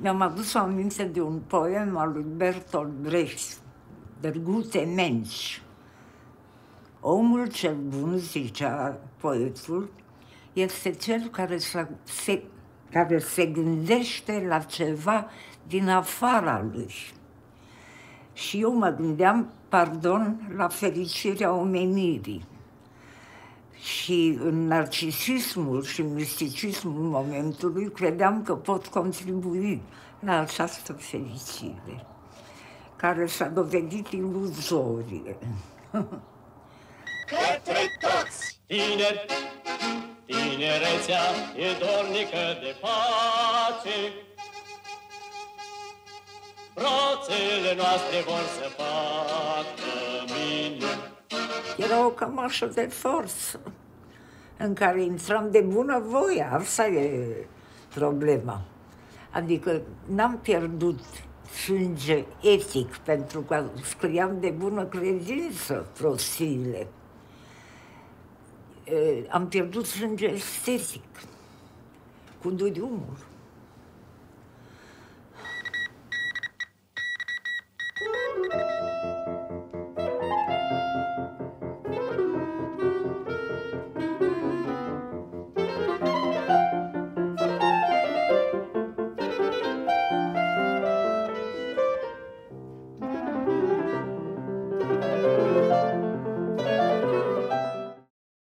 Mi-am adus o aminte de un poem al lui Bertolt Brecht, Der gute Mensch. Omul cel bun, zicea poetul, este cel care se, care se gândește la ceva din afara lui. Și eu mă gândeam, pardon, la fericirea omenirii. Și în narcisismul și misticismul momentului credeam că pot contribui la această fericire, care s-a dovedit iluzorie. Către toți tineri, tinerețea e dornică de pace, Brațele noastre vor să facă minuni. Era o cămașă de forță în care intram de bună voie. Asta e problema. Adică n-am pierdut sânge etic pentru că scriam de bună credință prostiile. Am pierdut sânge estetic, cu umor.